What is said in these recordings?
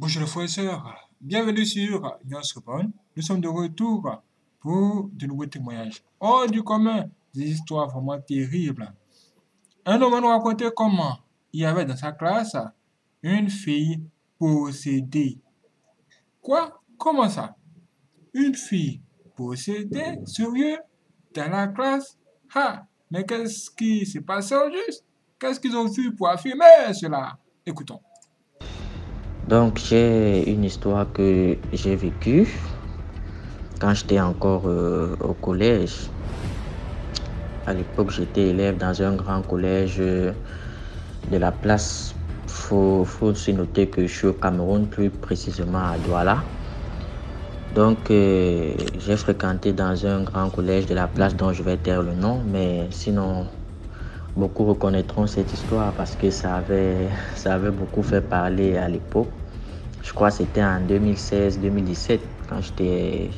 Bonjour les frères et sœurs, bienvenue sur Repon. Nous sommes de retour pour de nouveaux témoignages hors du commun, des histoires vraiment terribles. Un homme nous racontait comment il y avait dans sa classe une fille possédée. Quoi? Comment ça? Une fille possédée Sérieux? Dans la classe? Ah Mais qu'est-ce qui s'est passé au juste? Qu'est-ce qu'ils ont vu pour affirmer cela? Écoutons. Donc j'ai une histoire que j'ai vécue quand j'étais encore euh, au collège. À l'époque, j'étais élève dans un grand collège euh, de la place. Il faut, faut se noter que je suis au Cameroun, plus précisément à Douala. Donc, euh, j'ai fréquenté dans un grand collège de la place dont je vais taire le nom, mais sinon, beaucoup reconnaîtront cette histoire parce que ça avait, ça avait beaucoup fait parler à l'époque. Je crois que c'était en 2016-2017, quand j'étais.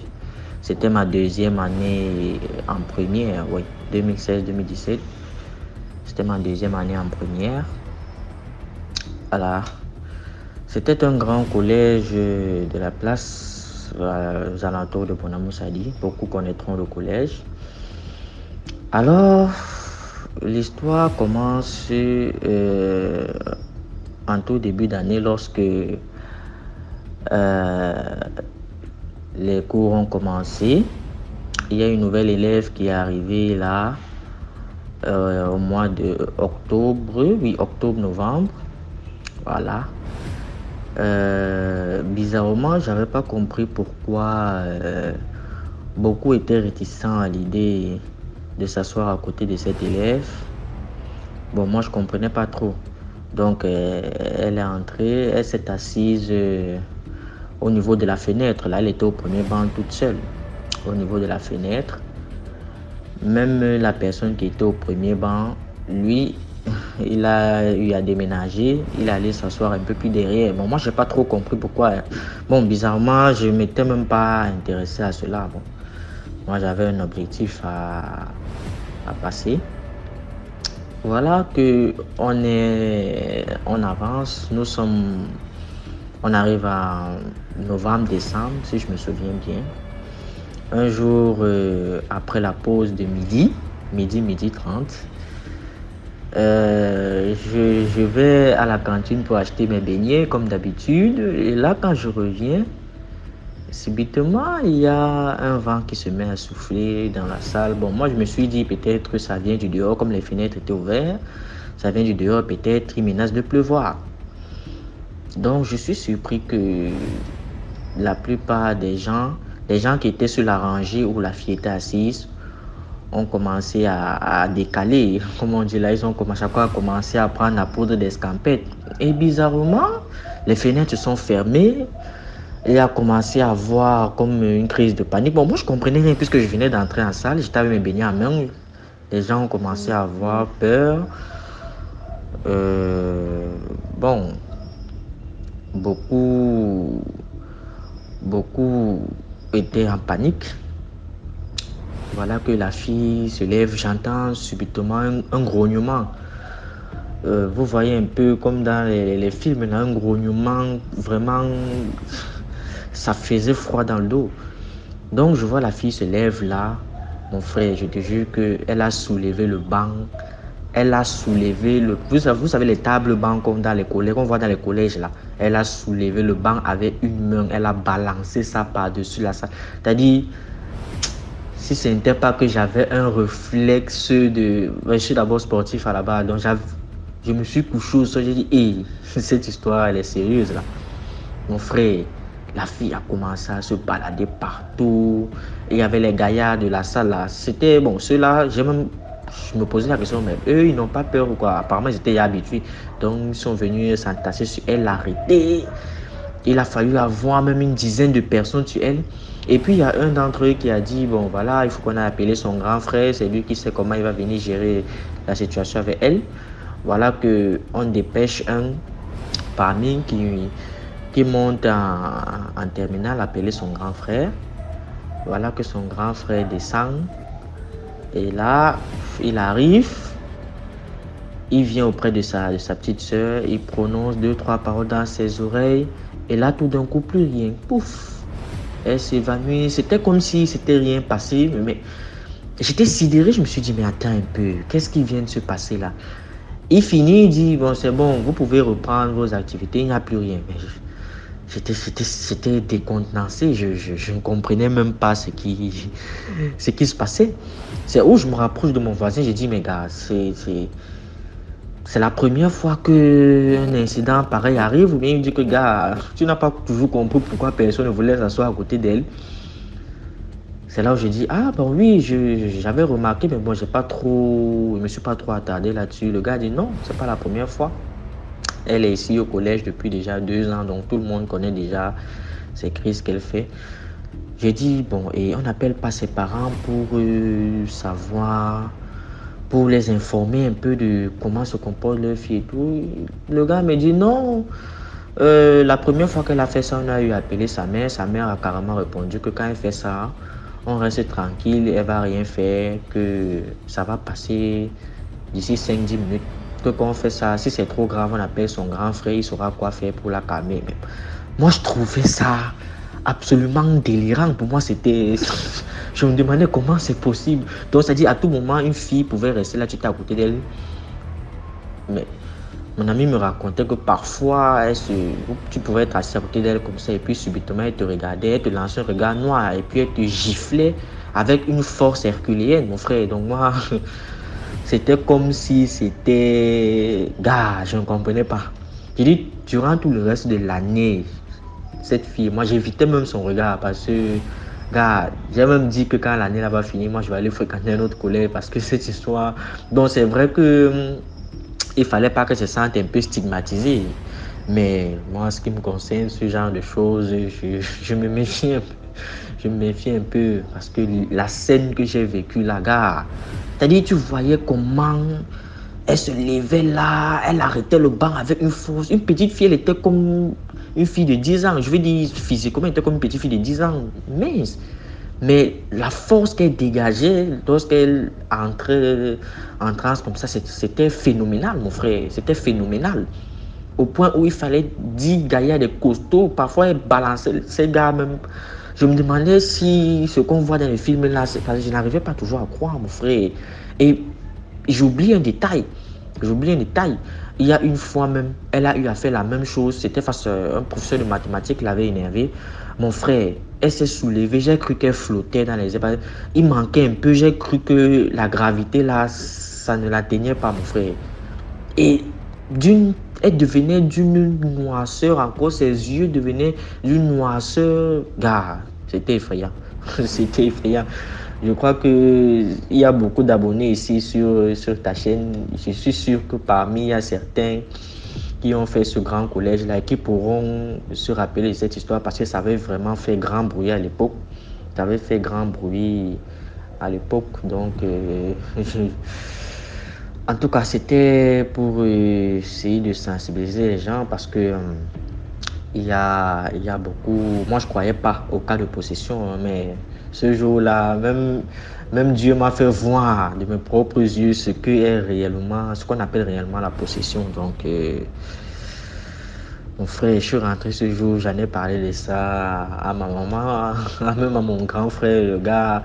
C'était ma deuxième année en première, oui, 2016-2017. C'était ma deuxième année en première. Voilà. C'était un grand collège de la place aux alentours de Bonamoussadi. Beaucoup connaîtront le collège. Alors, l'histoire commence euh, en tout début d'année lorsque euh, les cours ont commencé. Il y a une nouvelle élève qui est arrivée là euh, au mois de octobre, oui, octobre-novembre. Voilà. Euh, bizarrement, j'avais pas compris pourquoi euh, beaucoup étaient réticents à l'idée de s'asseoir à côté de cet élève. Bon, moi, je comprenais pas trop. Donc, euh, elle est entrée, elle s'est assise euh, au niveau de la fenêtre. Là, elle était au premier banc toute seule, au niveau de la fenêtre. Même la personne qui était au premier banc, lui, il a eu à déménager, il allait s'asseoir un peu plus derrière. Bon, moi, j'ai pas trop compris pourquoi. Bon, bizarrement, je m'étais même pas intéressé à cela. Bon, moi, j'avais un objectif à, à passer. Voilà que on est, on avance. Nous sommes, on arrive en novembre, décembre, si je me souviens bien. Un jour euh, après la pause de midi, midi, midi 30, euh, je, je, vais à la cantine pour acheter mes beignets comme d'habitude. Et là, quand je reviens, subitement, il y a un vent qui se met à souffler dans la salle. Bon, moi, je me suis dit peut-être que ça vient du dehors, comme les fenêtres étaient ouvertes. Ça vient du dehors, peut-être il menace de pleuvoir. Donc, je suis surpris que la plupart des gens, les gens qui étaient sur la rangée où la fille était assise, ont commencé à, à, décaler. Comme on dit là, ils ont commencé à, quoi, commencé à prendre la poudre d'escampette. Et bizarrement, les fenêtres sont fermées. Et a commencé à voir comme une crise de panique. Bon, moi, je comprenais rien puisque je venais d'entrer en salle. J'étais avec mes beignets en main. Les gens ont commencé à avoir peur. Euh, bon, beaucoup, beaucoup étaient en panique. Voilà que la fille se lève, j'entends subitement un, grognement. Euh, vous voyez un peu comme dans les, films, un grognement vraiment. Ça faisait froid dans le dos. Donc je vois la fille se lève là. Mon frère, je te jure qu'elle a soulevé le banc. Elle a soulevé le. Vous savez, les tables bancs comme dans les collèges, qu'on voit dans les collèges là. Elle a soulevé le banc avec une main. Elle a balancé ça par-dessus la salle. C'est-à-dire si ce n'était pas que j'avais un réflexe de. Je suis d'abord sportif à la base, donc je me suis couché au sol. J'ai dit, hey, cette histoire, elle est sérieuse là. Mon frère, la fille a commencé à se balader partout. Il y avait les gaillards de la salle là. C'était bon, ceux-là, j'ai même. Je me posais la question, mais eux, ils n'ont pas peur ou quoi? Apparemment, ils étaient habitués. Donc, ils sont venus s'entasser sur elle, l'arrêter. Il a fallu avoir même une dizaine de personnes sur elle. Et puis il y a un d'entre eux qui a dit bon voilà, il faut qu'on a appelé son grand frère, c'est lui qui sait comment il va venir gérer la situation avec elle. Voilà que on dépêche un parmi qui, qui monte en, en terminale appeler son grand frère. Voilà que son grand frère descend. Et là, il arrive. il vient auprès de sa, petite sœur, il prononce deux, trois paroles dans ses oreilles, et là, tout d'un coup, plus rien. Pouf Elle s'évanouit. C'était comme si c'était rien passé, mais j'étais sidéré. Je me suis dit, mais attends un peu, qu'est-ce qui vient de se passer là? Il finit, il dit, bon, c'est bon, vous pouvez reprendre vos activités, il n'y a plus rien. J'étais décontenancé, je, je, je, ne comprenais même pas ce qui, ce qui se passait. C'est où je me rapproche de mon voisin, j'ai dit, mais gars, c'est c'est la première fois qu'un incident pareil arrive, ou bien il dit que, gars, tu n'as pas toujours compris pourquoi personne ne voulait s'asseoir à côté d'elle. C'est là où je dis, ah ben oui, j'avais remarqué, mais bon, j'ai pas trop, je me suis pas trop attardé là-dessus. Le gars dit, non, c'est pas la première fois. Elle est ici au collège depuis déjà deux ans, donc tout le monde connaît déjà ces crises qu'elle fait. J'ai dit, bon, et on n'appelle pas ses parents pour euh, savoir pour les informer un peu de comment se comporte leur fille et tout. Le gars me dit non. Euh, la première fois qu'elle a fait ça, on a eu appelé sa mère. Sa mère a carrément répondu que quand elle fait ça, on reste tranquille, elle va rien faire, que ça va passer d'ici 5-10 minutes. Que quand on fait ça, si c'est trop grave, on appelle son grand frère, il saura quoi faire pour la calmer. moi, je trouvais ça absolument délirant. Pour moi, c'était. Je me demandais comment c'est possible. Donc, c'est-à-dire, à tout moment, une fille pouvait rester là, tu étais à côté d'elle. Mais mon ami me racontait que parfois, tu pouvais être assis à côté d'elle comme ça, et puis subitement, elle te regardait, elle te lançait un regard noir, et puis elle te giflait avec une force herculéenne, mon frère. Donc, moi, c'était comme si c'était. Gars, je ne comprenais pas. Je dis, durant tout le reste de l'année, cette fille. Moi, j'évitais même son regard parce que, gars, j'ai même dit que quand l'année va finir, moi, je vais aller fréquenter un autre collègue parce que cette histoire. Donc, c'est vrai que hum, il fallait pas que je sente un peu stigmatisé. Mais moi, ce qui me concerne, ce genre de choses, je, je me méfie un peu. Je me méfie un peu parce que la scène que j'ai vécue là, gars, c'est-à-dire, tu voyais comment elle se levait là, elle arrêtait le banc avec une force. Une petite fille, elle était comme une fille de 10 ans. Je veux dire, physiquement, elle était comme une petite fille de 10 ans. Mince. Mais la force qu'elle dégageait lorsqu'elle entrait en transe comme ça, c'était phénoménal, mon frère. C'était phénoménal. Au point où il fallait 10 gaillards de costauds. Parfois, elle balançait ces gars même. Je me demandais si ce qu'on voit dans les films là, c'est parce que je n'arrivais pas toujours à croire, mon frère. Et j'oublie un détail. J'oublie un détail. Il y a une fois même, elle a eu à faire la même chose. C'était face à un professeur de mathématiques qui l'avait énervé. Mon frère, elle s'est soulevée. J'ai cru qu'elle flottait dans les airs. Il manquait un peu. J'ai cru que la gravité là, ça ne l'atteignait pas, mon frère. Et d'une, elle devenait d'une noirceur encore. Ses yeux devenaient d'une noirceur. Gars, c'était effrayant. c'était effrayant. Je crois qu'il y a beaucoup d'abonnés ici sur, sur ta chaîne. Je suis sûr que parmi, il y a certains qui ont fait ce grand collège-là et qui pourront se rappeler de cette histoire parce que ça avait vraiment fait grand bruit à l'époque. Ça avait fait grand bruit à l'époque. Donc, euh, en tout cas, c'était pour euh, essayer de sensibiliser les gens parce que euh, il, y a, il y a beaucoup. Moi, je ne croyais pas au cas de possession, hein, mais ce jour-là, même, même Dieu m'a fait voir de mes propres yeux ce que réellement, ce qu'on appelle réellement la possession. Donc, euh, mon frère, je suis rentré ce jour, j'en ai parlé de ça à ma maman, même à mon grand frère, le gars.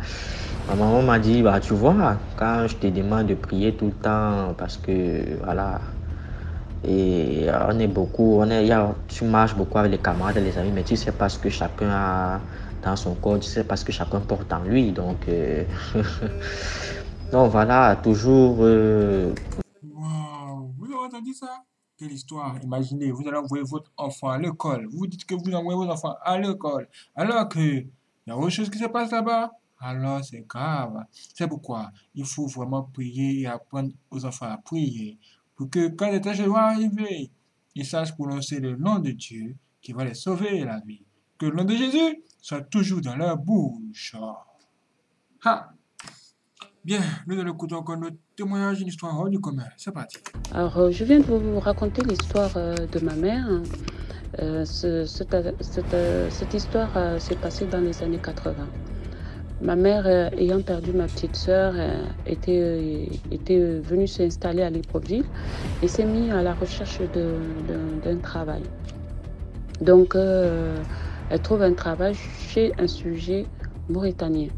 Ma maman m'a dit, bah, tu vois, quand je te demande de prier tout le temps, parce que, voilà, et on est beaucoup, on est, tu marches beaucoup avec les camarades les amis, mais tu sais pas ce que chacun a dans son corps, tu sais, parce que chacun porte en lui. Donc, euh... donc voilà, toujours. Euh... Wow, vous avez entendu ça? Quelle histoire Imaginez, vous allez envoyer votre enfant à l'école. Vous dites que vous envoyez vos enfants à l'école, alors que il y a autre chose qui se passe là-bas? Alors c'est grave. C'est pourquoi il faut vraiment prier et apprendre aux enfants à prier pour que quand les tâches vont arriver, ils sachent prononcer le nom de Dieu qui va les sauver la vie. Que le nom de Jésus soit toujours dans leur bouche. Ha! Bien, nous allons écouter encore notre témoignage d'une histoire hors du commun. C'est parti. Alors, euh, je viens de vous raconter l'histoire euh, de ma mère. Euh, ce, cette, cette, cette, histoire s'est passée dans les années 80. Ma mère, euh, ayant perdu ma petite sœur, euh, était, euh, venue s'installer à Libreville et s'est mise à la recherche d'un travail. Donc, elle trouve un travail chez un sujet mauritanien.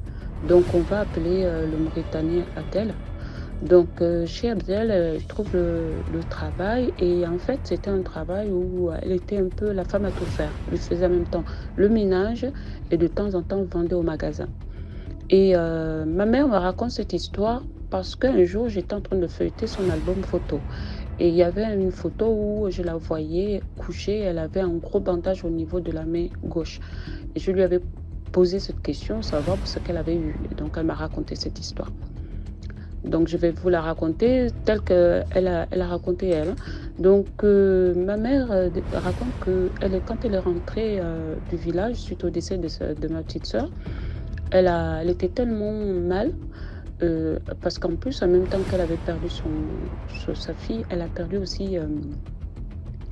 Donc, on va appeler le mauritanien Abdel. Donc, chez Abdel, elle trouve le, le, travail et en fait, c'était un travail où elle était un peu la femme à tout faire. Elle faisait en même temps le ménage et de temps en temps vendait au magasin. Et euh, ma mère me raconte cette histoire parce qu'un jour, j'étais en train de feuilleter son album photo. Et il y avait une photo où je la voyais couchée. Elle avait un gros bandage au niveau de la main gauche. Et je lui avais posé cette question, savoir ce qu'elle avait eu. Et donc, elle m'a raconté cette histoire. Donc, je vais vous la raconter telle qu'elle a, elle a raconté elle. Donc, euh, ma mère euh, raconte que elle, quand elle est rentrée du village suite au décès de, de ma petite soeur, elle, était tellement mal euh, parce qu'en plus, en même temps qu'elle avait perdu sa fille, elle a perdu aussi euh,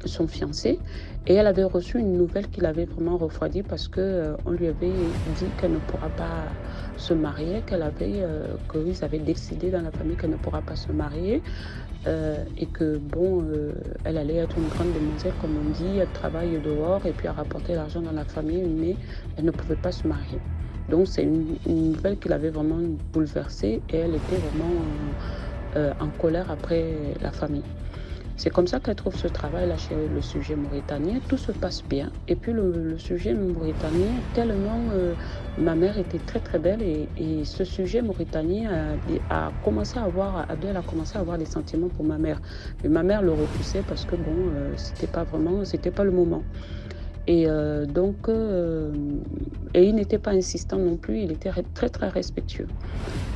son fiancé. Et elle avait reçu une nouvelle qui l'avait vraiment refroidi parce qu'on euh, lui avait dit qu'elle ne pourra pas se marier, qu'elle avait, qu'ils avaient décidé dans la famille qu'elle ne pourra pas se marier. et que bon, elle allait être une grande demoiselle, comme on dit, elle travaille dehors et puis elle rapporter l'argent dans la famille, mais elle ne pouvait pas se marier. Donc c'est une, nouvelle qui l'avait vraiment bouleversée et elle était vraiment euh, en colère après la famille. C'est comme ça qu'elle trouve ce travail là chez le sujet mauritanien. Tout se passe bien. Et puis le, sujet mauritanien, tellement euh, ma mère était très très belle et, ce sujet mauritanien a, commencé à avoir, commencé à avoir des sentiments pour ma mère. Mais ma mère le repoussait parce que bon, euh, c'était pas vraiment, c'était pas le moment. Et euh, donc, euh, et il n'était pas insistant non plus, il était très très respectueux.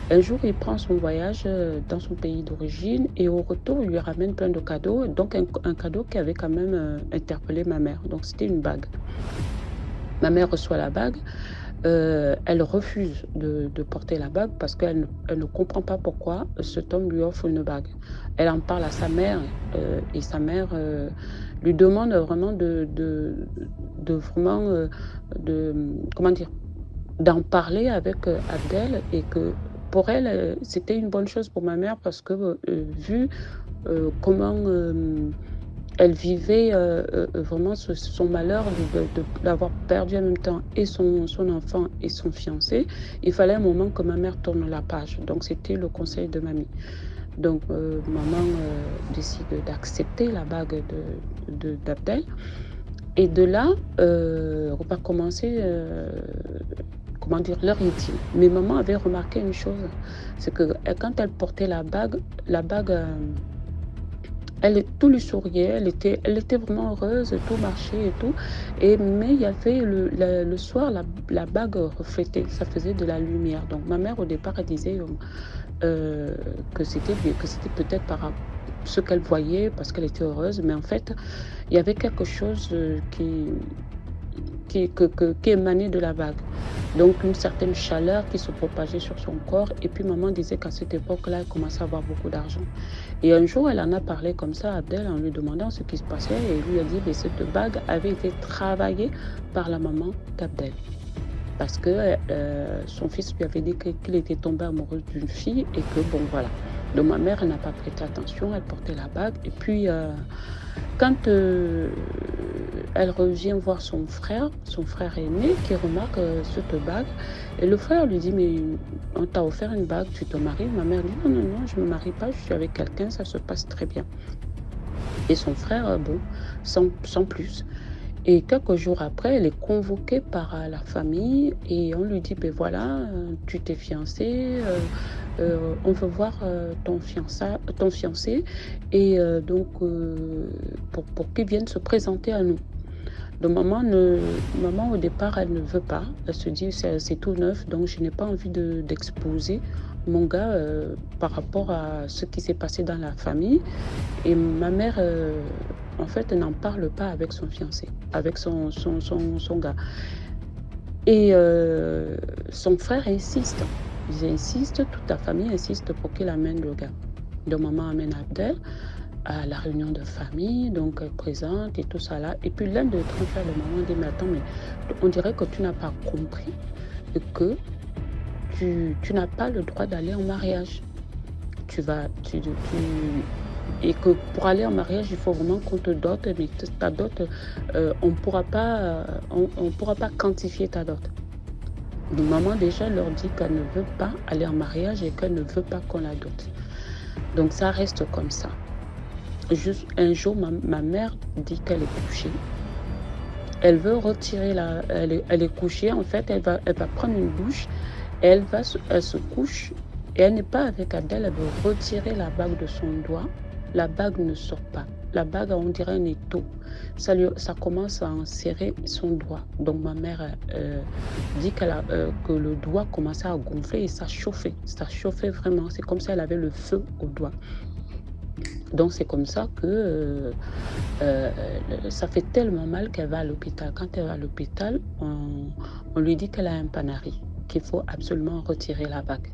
Un jour, il prend son voyage euh, dans son pays d'origine et au retour, il lui ramène plein de cadeaux, donc un, cadeau qui avait quand même interpellé ma mère. Donc c'était une bague. Ma mère reçoit la bague. elle refuse de, porter la bague parce qu'elle ne comprend pas pourquoi cet homme lui offre une bague. Elle en parle à sa mère et sa mère lui demande vraiment de, de, vraiment euh, de comment dire d'en parler avec euh, Abdel et que pour elle euh, c'était une bonne chose pour ma mère parce que vu comment elle vivait vraiment son malheur d'avoir perdu en même temps et son, son enfant et son fiancé, il fallait un moment que ma mère tourne la page. Donc c'était le conseil de mamie. Donc, euh, maman euh, décide d'accepter la bague d'Abdel. De, et de là, euh, on va commencer, comment dire, leur intime. Mais maman avait remarqué une chose, c'est que quand elle portait la bague, la bague, elle, tout lui souriait, elle était, elle était vraiment heureuse, tout marchait et tout. Et, mais il y avait le, le soir, la, la, bague reflétait, ça faisait de la lumière. Donc ma mère, au départ, elle disait euh, que c'était peut-être par ce qu'elle voyait parce qu'elle était heureuse, mais en fait, il y avait quelque chose euh, qui qui, émanait de la vague. Donc une certaine chaleur qui se propageait sur son corps. Et puis maman disait qu'à cette époque-là, elle commençait à avoir beaucoup d'argent. Et un jour, elle en a parlé comme ça à Abdel en lui demandant ce qui se passait. Et lui a dit que cette bague avait été travaillée par la maman d'Abdel parce que euh, son fils lui avait dit qu'il était tombé amoureux d'une fille et que bon voilà. Donc ma mère n'a pas prêté attention, elle portait la bague et puis euh, quand euh, elle revient voir son frère, son frère aîné qui remarque cette bague et le frère lui dit mais on t'a offert une bague, tu te maries? Ma mère dit non non non, je me marie pas, je suis avec quelqu'un, ça se passe très bien. Et son frère bon sans, sans plus. Et quelques jours après, elle est convoquée par euh, la famille et on lui dit, ben voilà, euh, tu t'es fiancé, euh, on veut voir ton, ton fiancé et donc pour, pour qu'il vienne se présenter à nous. Donc maman, ne, maman au départ, elle ne veut pas. Elle se dit, c'est tout neuf, donc je n'ai pas envie d'exposer mon gars par rapport à ce qui s'est passé dans la famille. Et ma mère en fait, n'en parle pas avec son fiancé, avec son, gars. Et euh, son frère insiste. Ils insistent, toute la famille insiste pour qu'il amène le gars. Donc maman amène Abdel à la réunion de famille, donc elle présente et tout ça là. Et puis l'un des frères de maman dit, mais attends, mais on dirait que tu n'as pas compris que tu, tu n'as pas le droit d'aller en mariage. Tu vas, tu, tu, et que pour aller en mariage, il faut vraiment qu'on te dote, mais ta dot, euh, on ne pourra pas, euh, on, pourra pas quantifier ta dot. Donc maman déjà leur dit qu'elle ne veut pas aller en mariage et qu'elle ne veut pas qu'on la dote. Donc ça reste comme ça. Juste un jour, ma, mère dit qu'elle est couchée. Elle veut retirer la, elle est, couchée. En fait, elle va, elle va prendre une douche. Elle va, elle se couche et elle n'est pas avec Adèle. Elle veut retirer la bague de son doigt. La bague ne sort pas. La bague, on dirait un étau. Ça, lui, ça commence à enserrer son doigt. Donc ma mère euh, dit qu'elle a, euh, que le doigt commençait à gonfler et ça chauffait. Ça chauffait vraiment. C'est comme si elle avait le feu au doigt. Donc c'est comme ça que euh, ça fait tellement mal qu'elle va à l'hôpital. Quand elle va à l'hôpital, on, on lui dit qu'elle a un panari, qu'il faut absolument retirer la bague.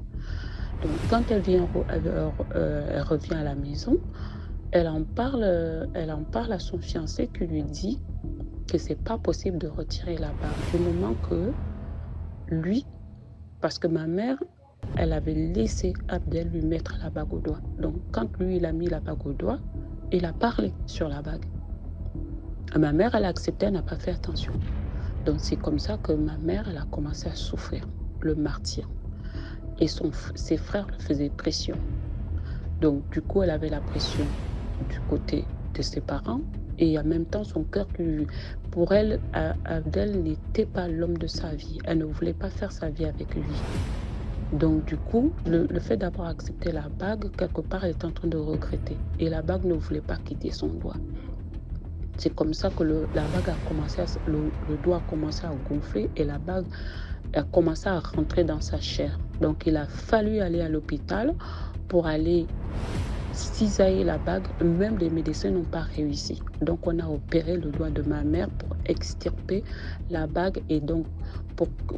Donc quand euh, elle revient à la maison, elle en parle, euh, elle en parle à son fiancé qui lui dit que c'est pas possible de retirer la bague du moment que lui, parce que ma mère, elle avait laissé Abdel lui mettre la bague au doigt. Donc quand lui, il a mis la bague au doigt, il a parlé sur la bague. Ma mère, elle a accepté, elle n'a pas fait attention. Donc c'est comme ça que ma mère, elle a commencé à souffrir le martyr. Et ses frères le faisaient pression. Donc du coup, elle avait la pression du côté de ses parents et en même temps son cœur lui... Pour elle, Abdel n'était pas l'homme de sa vie. Elle ne voulait pas faire sa vie avec lui. Donc du coup, le, fait d'avoir accepté la bague, quelque part, elle est en train de regretter. Et la bague ne voulait pas quitter son doigt. C'est comme ça que la bague a commencé le doigt a commencé à gonfler et la bague a commencé à rentrer dans sa chair. Donc il a fallu aller à l'hôpital pour aller cisailler la bague. Même les médecins n'ont pas réussi. Donc on a opéré le doigt de ma mère pour extirper la bague et donc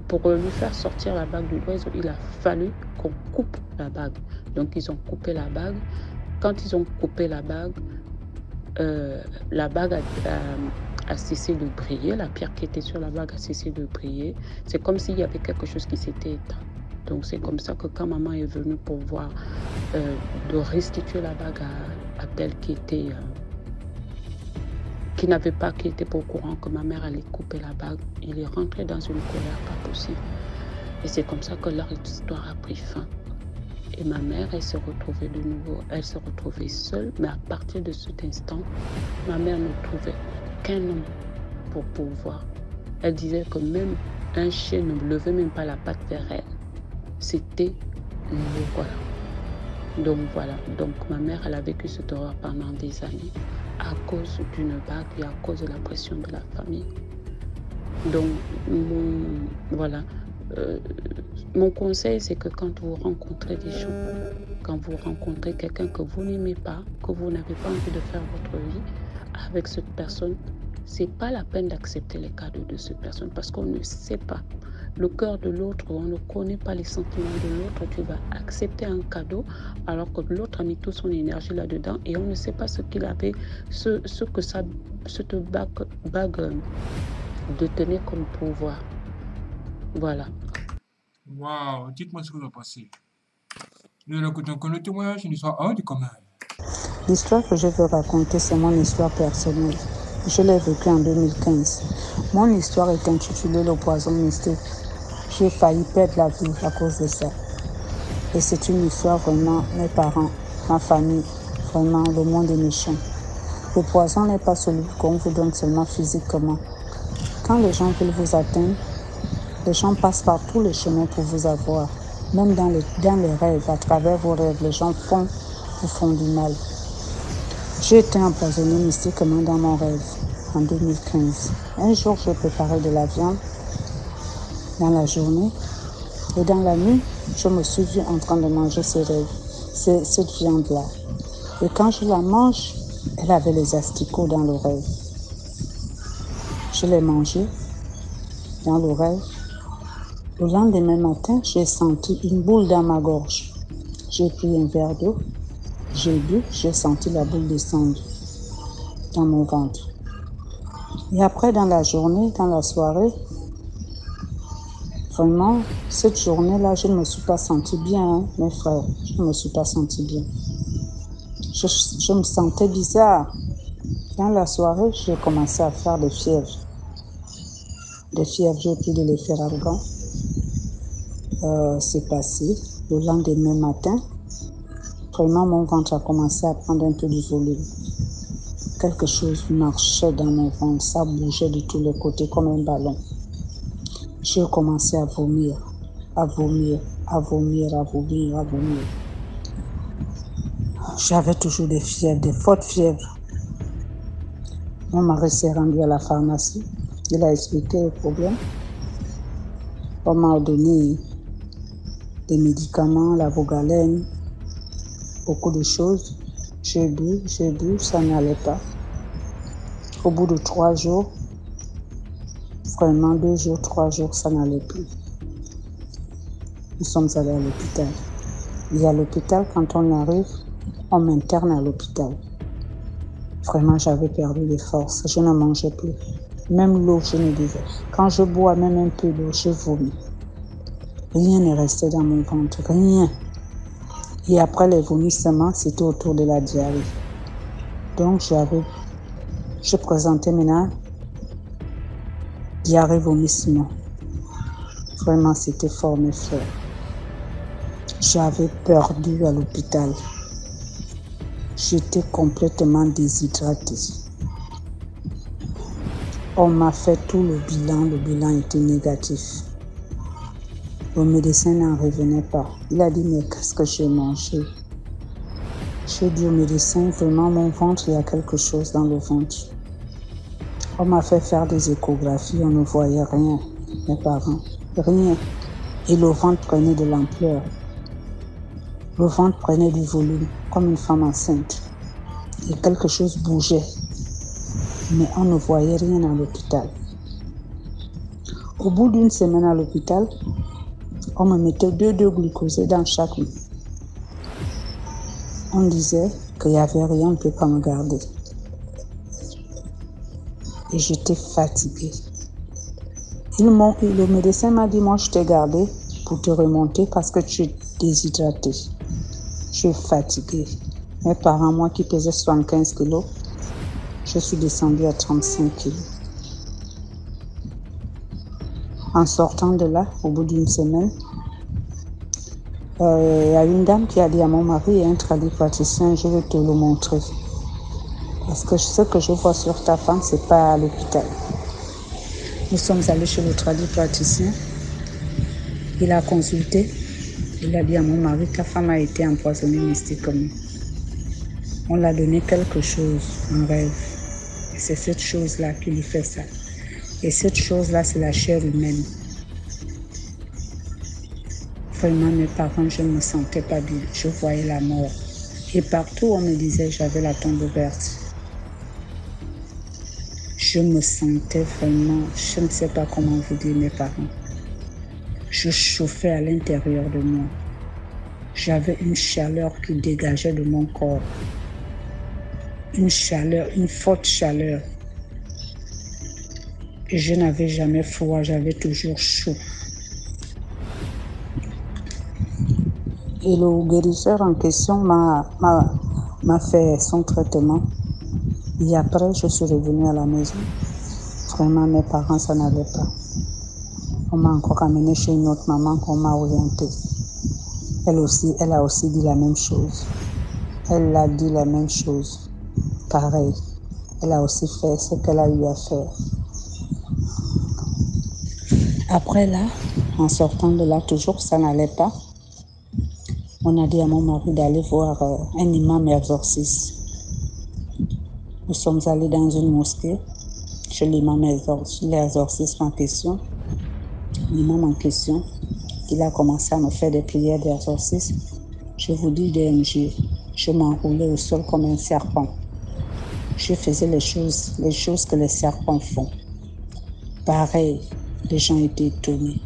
pour, lui faire sortir la bague du doigt, il a fallu qu'on coupe la bague. Donc ils ont coupé la bague. Quand ils ont coupé la bague, euh, la bague a cessé de briller, la pierre qui était sur la bague a cessé de briller. C'est comme s'il y avait quelque chose qui s'était éteint. Donc c'est comme ça que quand maman est venue pour voir euh, de restituer la bague à Abdel qui était euh, qui n'avait pas, qui était pas au courant que ma mère allait couper la bague, il est rentré dans une colère pas possible. Et c'est comme ça que leur histoire a pris fin. Et ma mère, elle s'est retrouvée de nouveau, elle s'est retrouvée seule, mais à partir de cet instant, ma mère ne trouvait qu'un homme pour pouvoir. Elle disait que même un chien ne levait même pas la patte vers elle. C'était le voilà. Donc voilà, donc ma mère, elle a vécu cette horreur pendant des années à cause d'une bague et à cause de la pression de la famille. Donc mon, voilà, Euh, mon conseil, c'est que quand vous rencontrez des gens, quand vous rencontrez quelqu'un que vous n'aimez pas, que vous n'avez pas envie de faire votre vie avec cette personne, c'est pas la peine d'accepter les cadeaux de cette personne parce qu'on ne sait pas le cœur de l'autre, on ne connaît pas les sentiments de l'autre. Tu vas accepter un cadeau alors que l'autre a mis toute son énergie là-dedans et on ne sait pas ce qu'il avait, ce, ce que ça, cette bague, bague euh, détenait comme pouvoir. Voilà. Waouh, dites-moi ce que vous en pensez. Nous écoutons le témoignage, une histoire hors du commun. L'histoire que je veux raconter, c'est mon histoire personnelle. Je l'ai vécue en 2015. Mon histoire est intitulée Le poison mystique. J'ai failli perdre la vie à cause de ça. Et c'est une histoire vraiment, mes parents, ma famille, vraiment, le monde est méchant. Le poison n'est pas celui qu'on vous donne seulement physiquement. Quand les gens veulent vous atteindre, les gens passent par tous les chemins pour vous avoir. Même dans les, dans les rêves, à travers vos rêves, les gens font, vous font du mal. J'ai été empoisonné mystiquement dans mon rêve en 2015. Un jour, j'ai préparé de la viande dans la journée et dans la nuit, je me suis vue en train de manger ces rêves, ces- cette viande-là. Et quand je la mange, elle avait les asticots dans le rêve. Je l'ai mangée dans le rêve. Le lendemain matin, j'ai senti une boule dans ma gorge. J'ai pris un verre d'eau, j'ai bu, j'ai senti la boule descendre dans mon ventre. Et après, dans la journée, dans la soirée, Vraiment, cette journée-là, je ne me suis pas sentie bien, hein, mes frères. Je ne me suis pas sentie bien. Je, me sentais bizarre. Dans la soirée, j'ai commencé à faire des fièvres. Des fièvres, j'ai pris de l'effet argan. Euh, c'est passé. Le lendemain matin, mon ventre a commencé à prendre un peu de volume. Quelque chose marchait dans mon ventre, ça bougeait de tous les côtés comme un ballon. J'ai commencé à vomir, à vomir, à vomir, à vomir, à vomir. J'avais toujours des fièvres, des fortes fièvres. Mon mari s'est rendu à la pharmacie. Il a expliqué le problème. On m'a donné des médicaments, la vogalène, beaucoup de choses. J'ai bu, j'ai bu, ça n'allait pas. Au bout de trois jours, vraiment deux jours, trois jours, ça n'allait plus. Nous sommes allés à l'hôpital. Et à l'hôpital, quand on arrive, on m'interne à l'hôpital. Vraiment, j'avais perdu les forces. Je ne mangeais plus. Même l'eau, je ne buvais. Quand je bois même un peu d'eau, je vomis. Rien n'est resté dans mon ventre. Rien. Et après les vomissements, c'était autour de la diarrhée. Donc, j'avais, je présentais maintenant diarrhée vomissement. Vraiment, c'était fort, frères. J'avais perdu à l'hôpital. J'étais complètement déshydratée. On m'a fait tout le bilan, le bilan était négatif. Le médecin n'en revenait pas. Il a dit, mais qu'est-ce que j'ai mangé? J'ai dit au médecin, vraiment, mon ventre, il y a quelque chose dans le ventre. On m'a fait faire des échographies, on ne voyait rien, mes parents. Rien. Et le ventre prenait de l'ampleur. Le ventre prenait du volume, comme une femme enceinte. Et quelque chose bougeait. Mais on ne voyait rien à l'hôpital. Au bout d'une semaine à l'hôpital, on me mettait deux deux glucosés dans chaque main. On disait qu'il n'y avait rien, on ne peut pas me garder. Et j'étais fatiguée. Ils m'ont, le médecin m'a dit, moi je t'ai gardé pour te remonter parce que tu es déshydraté. Je suis fatiguée. Mes parents, moi qui pesais 75 kilos, je suis descendue à 35 kilos. En sortant de là, au bout d'une semaine, euh, il y a une dame qui a dit à mon mari, il y a un tradipraticien, je vais te le montrer. Parce que ce que je vois sur ta femme, c'est pas à l'hôpital. Nous sommes allés chez le tradipraticien. Il a consulté. Il a dit à mon mari ta femme a été empoisonnée mystiquement. On l'a donné quelque chose en rêve. Et c'est cette chose-là qui lui fait ça. Et cette chose-là, c'est la chair humaine. Vraiment, mes parents, je ne me sentais pas bien. Je voyais la mort. Et partout, on me disait j'avais la tombe ouverte. Je me sentais vraiment, je ne sais pas comment vous dire, mes parents. Je chauffais à l'intérieur de moi. J'avais une chaleur qui dégageait de mon corps. Une chaleur, une forte chaleur. Et je n'avais jamais froid, j'avais toujours chaud. Et le guérisseur en question m'a, fait son traitement. Et après, je suis revenue à la maison. Vraiment, mes parents, ça n'allait pas. On m'a encore amené chez une autre maman qu'on m'a orientée. Elle aussi, elle a aussi dit la même chose. Elle a dit la même chose. Pareil. Elle a aussi fait ce qu'elle a eu à faire. Après là, en sortant de là, toujours ça n'allait pas. On a dit à mon mari d'aller voir euh, un imam exorciste. Nous sommes allés dans une mosquée chez l'imam l'exorciste en question. L'imam en question, il a commencé à me faire des prières d'exorcisme. Je vous dis DMG, je m'enroulais au sol comme un serpent. Je faisais les choses, les choses que les serpents font. Pareil, les gens étaient étonnés.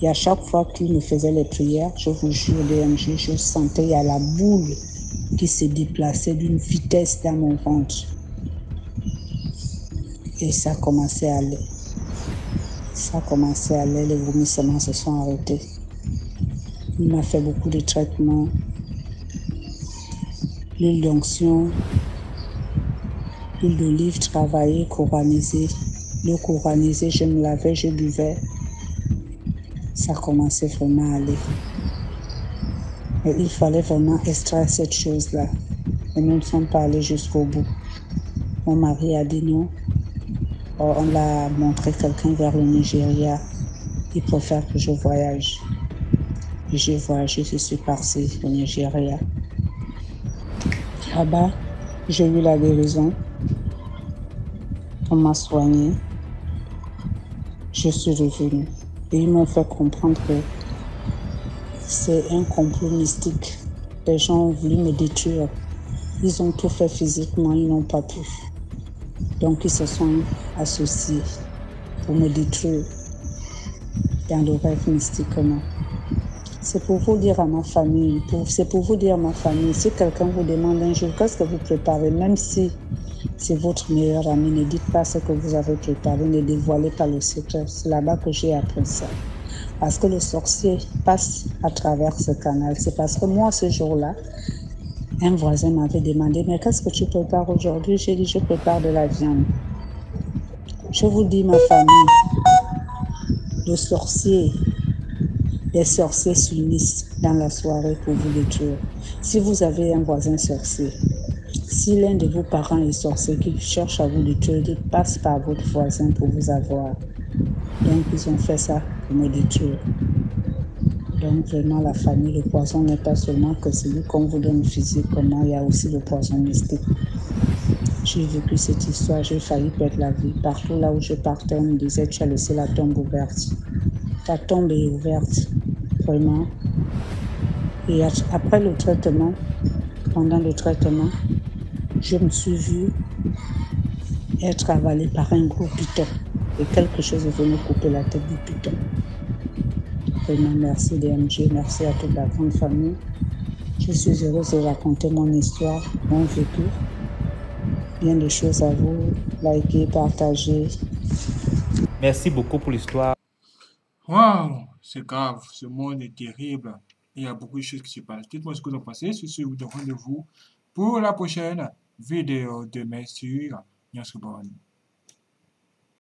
Et à chaque fois qu'il me faisait les prières, je vous jure, DMG, je sentais y a la boule qui se déplaçait d'une vitesse dans mon ventre. Et ça commençait à aller. Ça a commencé à aller, les vomissements se sont arrêtés. Il m'a fait beaucoup de traitements, l'huile d'onction, l'huile d'olive travaillée, coranisée. L'eau coranisée, je me lavais, je buvais. Ça commençait vraiment à aller. Et il fallait vraiment extraire cette chose-là. Et nous ne sommes pas allés jusqu'au bout. Mon mari a dit non. on l'a montré quelqu'un vers le Nigeria. Il préfère que je voyage. Et j'ai voyagé, je suis partie au Nigeria. Là-bas, j'ai eu la guérison. On m'a soigné. Je suis revenue. Et ils m'ont fait comprendre que c'est un complot mystique. Les gens ont voulu me détruire. Ils ont tout fait physiquement, ils n'ont pas pu. Donc ils se sont associés pour me détruire dans le rêve mystiquement. C'est pour vous dire à ma famille, c'est pour vous dire à ma famille, si quelqu'un vous demande un jour qu'est-ce que vous préparez, même si c'est votre meilleur ami, ne dites pas ce que vous avez préparé, ne dévoilez pas le secret. C'est là-bas que j'ai appris ça. Parce que le sorcier passe à travers ce canal. C'est parce que moi, ce jour-là, un voisin m'avait demandé, mais qu'est-ce que tu prépares aujourd'hui? J'ai dit, je prépare de la viande. Je vous dis, ma famille, le sorcier les sorciers s'unissent dans la soirée pour vous détruire. Si vous avez un voisin sorcier, si l'un de vos parents est sorcier qui cherche à vous détruire, il passe par votre voisin pour vous avoir. Donc ils ont fait ça pour me détruire. Donc vraiment la famille, le poison n'est pas seulement que celui qu'on vous donne physiquement, il y a aussi le poison mystique. J'ai vécu cette histoire, j'ai failli perdre la vie. Partout là où je partais, on me disait, tu as laissé la tombe ouverte. Ta tombe est ouverte, vraiment. Et après le traitement, pendant le traitement, je me suis vue être avalée par un gros piton. Et quelque chose est venu couper la tête du piton. Vraiment, merci DMG, merci à toute la grande famille. Je suis heureuse de raconter mon histoire, mon vécu. Bien de choses à vous. Likez, partagez. Merci beaucoup pour l'histoire. Waouh, c'est grave, ce monde est terrible. Il y a beaucoup de choses qui se passent. Dites-moi ce que vous en pensez. Sur ce, vous donne rendez-vous pour la prochaine vidéo de sur Bonne.